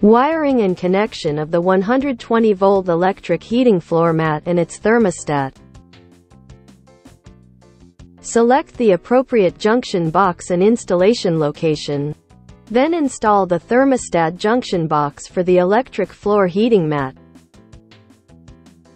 Wiring and connection of the 120 volt electric heating floor mat and its thermostat. Select the appropriate junction box and installation location. Then install the thermostat junction box for the electric floor heating mat.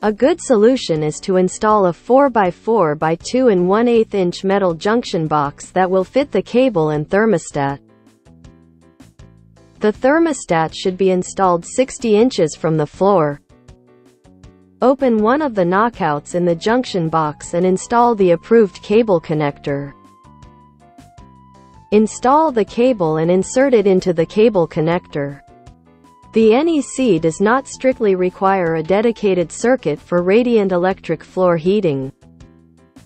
A good solution is to install a 4x4 by 2 and 1 8 inch metal junction box that will fit the cable and thermostat. The thermostat should be installed 60 inches from the floor. Open one of the knockouts in the junction box and install the approved cable connector. Install the cable and insert it into the cable connector. The NEC does not strictly require a dedicated circuit for radiant electric floor heating,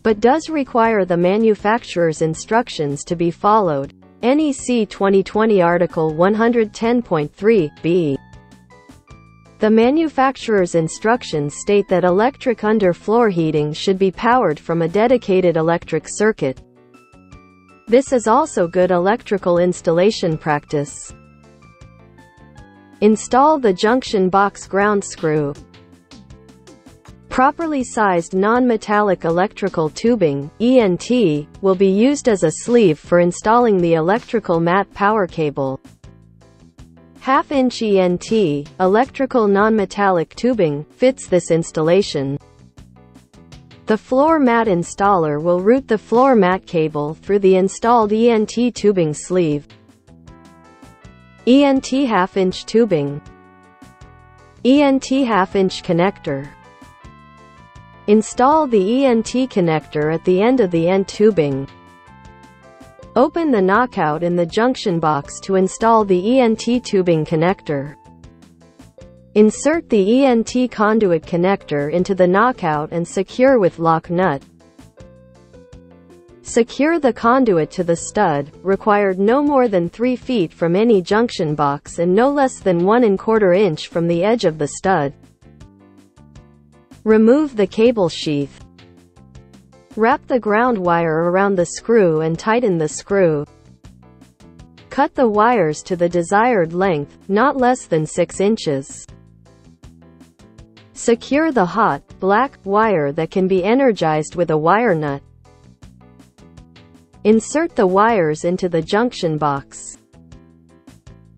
but does require the manufacturer's instructions to be followed. NEC 2020 Article 110.3, b. The manufacturer's instructions state that electric underfloor heating should be powered from a dedicated electric circuit. This is also good electrical installation practice. Install the junction box ground screw. Properly sized non-metallic electrical tubing, ENT, will be used as a sleeve for installing the electrical mat power cable. Half-inch ENT, electrical non-metallic tubing, fits this installation. The floor mat installer will route the floor mat cable through the installed ENT tubing sleeve. ENT half-inch tubing ENT half-inch connector Install the ENT connector at the end of the ENT tubing. Open the knockout in the junction box to install the ENT tubing connector. Insert the ENT conduit connector into the knockout and secure with lock nut. Secure the conduit to the stud, required no more than 3 feet from any junction box and no less than 1 and quarter inch from the edge of the stud. Remove the cable sheath. Wrap the ground wire around the screw and tighten the screw. Cut the wires to the desired length, not less than 6 inches. Secure the hot, black, wire that can be energized with a wire nut. Insert the wires into the junction box.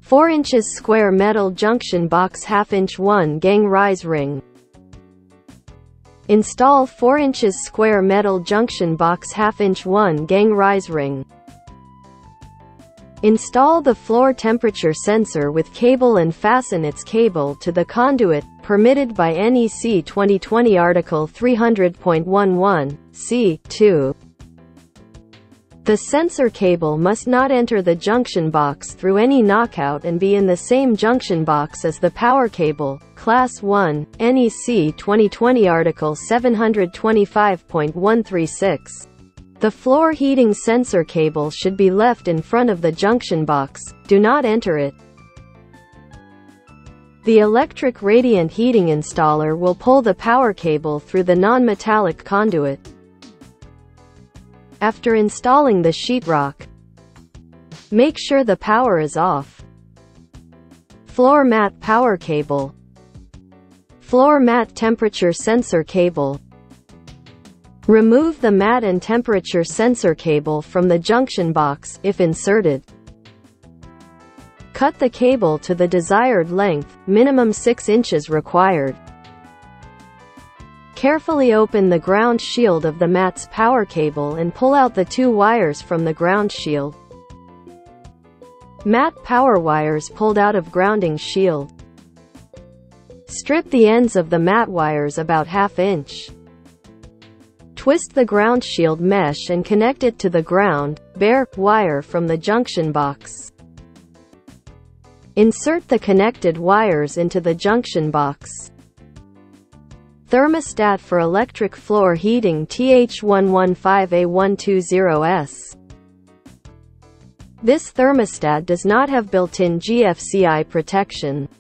4 inches square metal junction box half inch 1 gang rise ring. Install 4 inches square metal junction box half inch 1 gang rise ring. Install the floor temperature sensor with cable and fasten its cable to the conduit, permitted by NEC 2020 Article 300.11, C2. The sensor cable must not enter the junction box through any knockout and be in the same junction box as the power cable. Class 1, NEC 2020 Article 725.136. The floor heating sensor cable should be left in front of the junction box, do not enter it. The electric radiant heating installer will pull the power cable through the non-metallic conduit. After installing the sheetrock, make sure the power is off. Floor mat power cable. Floor mat temperature sensor cable. Remove the mat and temperature sensor cable from the junction box, if inserted. Cut the cable to the desired length, minimum 6 inches required. Carefully open the ground shield of the mat's power cable and pull out the two wires from the ground shield. Mat power wires pulled out of grounding shield. Strip the ends of the mat wires about half inch. Twist the ground shield mesh and connect it to the ground, bare, wire from the junction box. Insert the connected wires into the junction box. Thermostat for electric floor heating TH115A120S. This thermostat does not have built-in GFCI protection.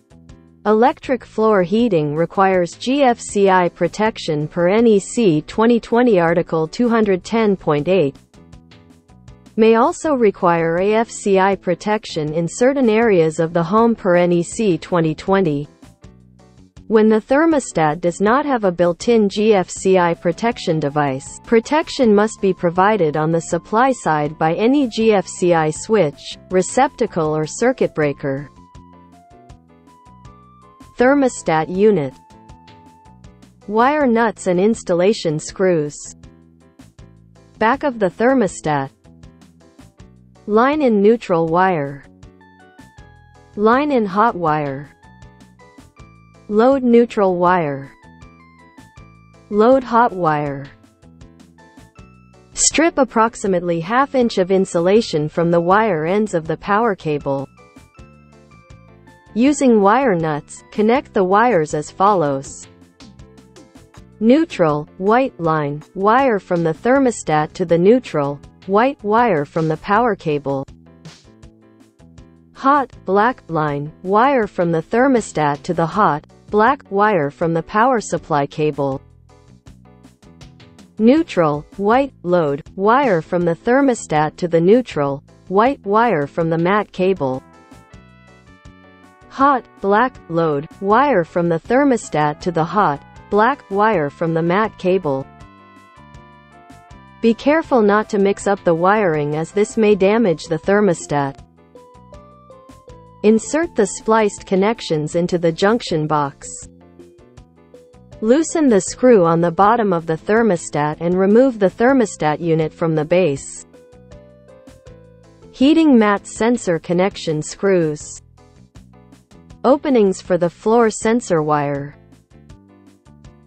Electric floor heating requires GFCI protection per NEC 2020 Article 210.8. may also require AFCI protection in certain areas of the home per NEC 2020. When the thermostat does not have a built-in GFCI protection device, protection must be provided on the supply side by any GFCI switch, receptacle or circuit breaker. Thermostat unit. Wire nuts and installation screws. Back of the thermostat. Line in neutral wire. Line in hot wire Load neutral wire Load hot wire Strip approximately half inch of insulation from the wire ends of the power cable. Using wire nuts, connect the wires as follows. Neutral, white line, wire from the thermostat to the neutral, white wire from the power cable. Hot, black line, wire from the thermostat to the hot, black wire from the power supply cable. Neutral, white, load, wire from the thermostat to the neutral, white wire from the mat cable. Hot, black, load, wire from the thermostat to the hot, black wire from the mat cable. Be careful not to mix up the wiring as this may damage the thermostat. Insert the spliced connections into the junction box. Loosen the screw on the bottom of the thermostat and remove the thermostat unit from the base. Heating mat sensor connection screws. Openings for the floor sensor wire.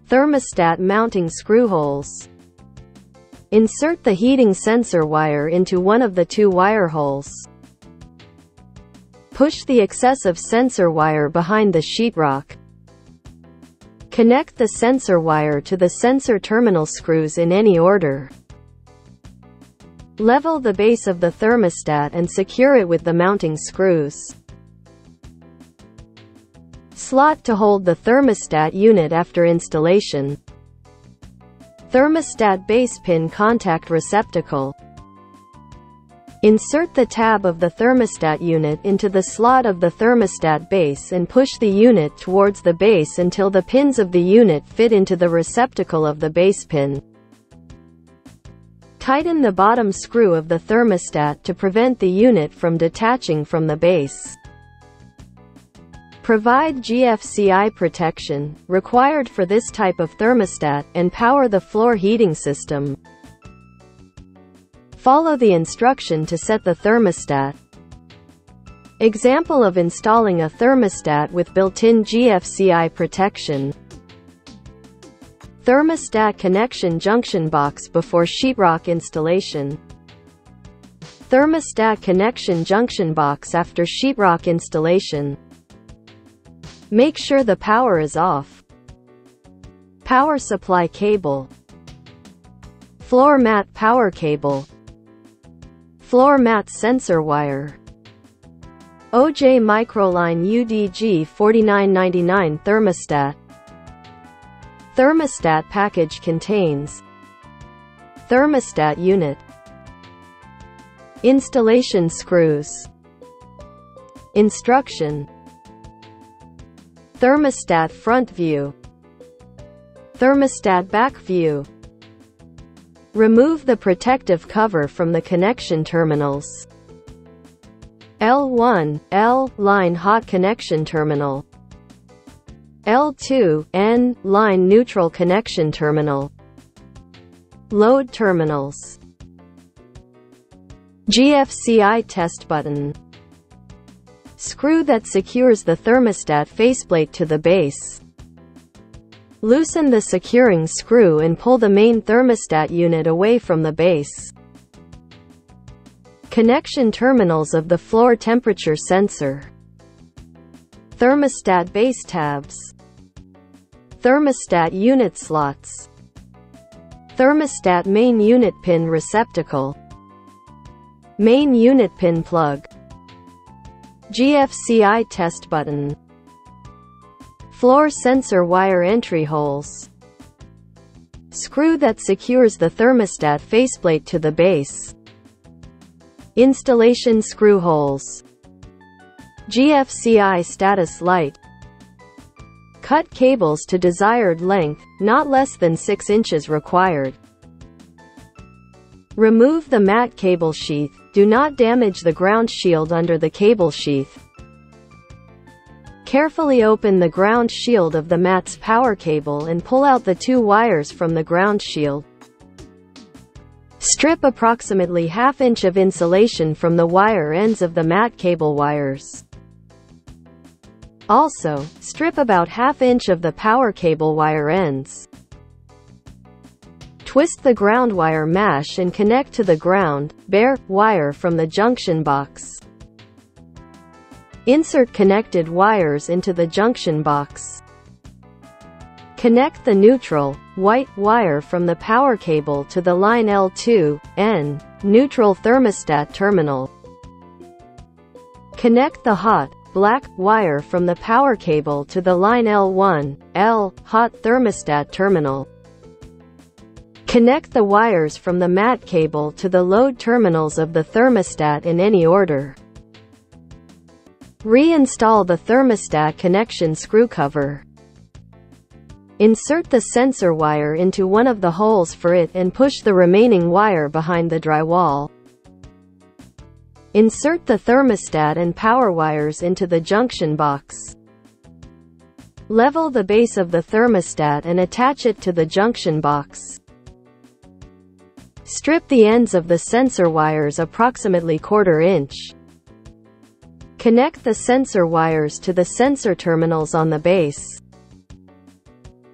Thermostat mounting screw holes. Insert the heating sensor wire into one of the two wire holes. Push the excessive sensor wire behind the sheetrock. Connect the sensor wire to the sensor terminal screws in any order. Level the base of the thermostat and secure it with the mounting screws. Slot to hold the thermostat unit after installation. Thermostat base pin contact receptacle. Insert the tab of the thermostat unit into the slot of the thermostat base and push the unit towards the base until the pins of the unit fit into the receptacle of the base pin. Tighten the bottom screw of the thermostat to prevent the unit from detaching from the base. Provide GFCI protection, required for this type of thermostat, and power the floor heating system. Follow the instruction to set the thermostat. Example of installing a thermostat with built-in GFCI protection. Thermostat connection junction box before sheetrock installation. Thermostat connection junction box after sheetrock installation. Make sure the power is off. Power supply cable. Floor mat power cable. Floor mat sensor wire. OJ Microline UDG 4999 thermostat. Thermostat package contains Thermostat unit. Installation screws. Instruction. Thermostat front view. Thermostat back view Remove the protective cover from the connection terminals. L1, L, line hot connection terminal. L2, N, line neutral connection terminal. Load terminals. GFCI test button. Screw that secures the thermostat faceplate to the base. Loosen the securing screw and pull the main thermostat unit away from the base. Connection terminals of the floor temperature sensor. Thermostat base tabs. Thermostat unit slots. Thermostat main unit pin receptacle. Main unit pin plug. GFCI test button. Floor sensor wire entry holes. Screw that secures the thermostat faceplate to the base. Installation screw holes. GFCI status light. Cut cables to desired length, not less than 6 inches required. Remove the mat cable sheath. Do not damage the ground shield under the cable sheath. Carefully open the ground shield of the mat's power cable and pull out the two wires from the ground shield. Strip approximately half inch of insulation from the wire ends of the mat cable wires. Also, strip about half inch of the power cable wire ends. Twist the ground wire mesh and connect to the ground, bare, wire from the junction box. Insert connected wires into the junction box. Connect the neutral, white, wire from the power cable to the line L2, N, neutral thermostat terminal. Connect the hot, black, wire from the power cable to the line L1, L, hot thermostat terminal. Connect the wires from the mat cable to the load terminals of the thermostat in any order. Reinstall the thermostat connection screw cover. Insert the sensor wire into one of the holes for it and push the remaining wire behind the drywall. Insert the thermostat and power wires into the junction box. Level the base of the thermostat and attach it to the junction box. Strip the ends of the sensor wires approximately quarter inch. Connect the sensor wires to the sensor terminals on the base.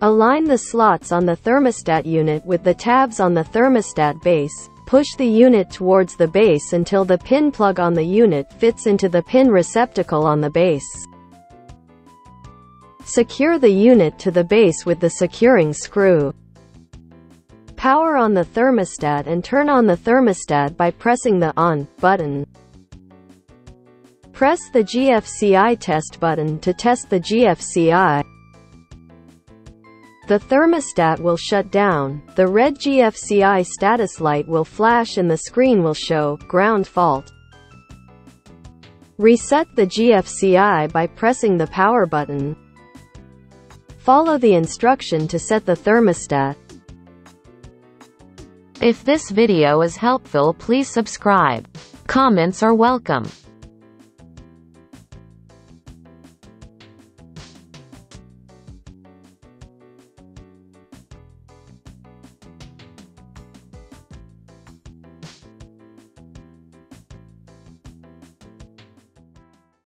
Align the slots on the thermostat unit with the tabs on the thermostat base. Push the unit towards the base until the pin plug on the unit fits into the pin receptacle on the base. Secure the unit to the base with the securing screw. Power on the thermostat and turn on the thermostat by pressing the On button. Press the GFCI test button to test the GFCI. The thermostat will shut down, the red GFCI status light will flash and the screen will show, ground fault. Reset the GFCI by pressing the power button. Follow the instruction to set the thermostat. If this video is helpful please subscribe. Comments are welcome.